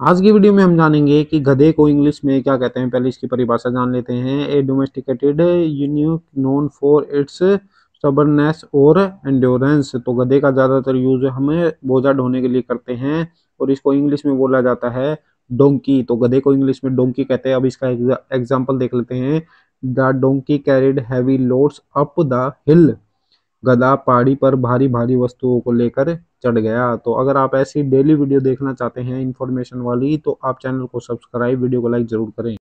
आज की वीडियो में हम जानेंगे कि गधे को इंग्लिश में क्या कहते हैं। पहले इसकी परिभाषा जान लेते हैं। A domesticated unique known for its stubbornness और एंड्योरेंस तो गधे का ज़्यादातर यूज़ हमें बोझा ढोने के लिए करते हैं और इसको इंग्लिश में बोला जाता है डोंकी तो गधे को इंग्लिश में डोंकी कहते हैं। अब इसका एग्ज़ाम्पल देख लेते हैं। The donkey carried heavy loads up the hill गधा पहाड़ी पर भारी भारी वस्तुओं को लेकर चढ़ गया। तो अगर आप ऐसी डेली वीडियो देखना चाहते हैं इन्फॉर्मेशन वाली तो आप चैनल को सब्सक्राइब वीडियो को लाइक ज़रूर करें।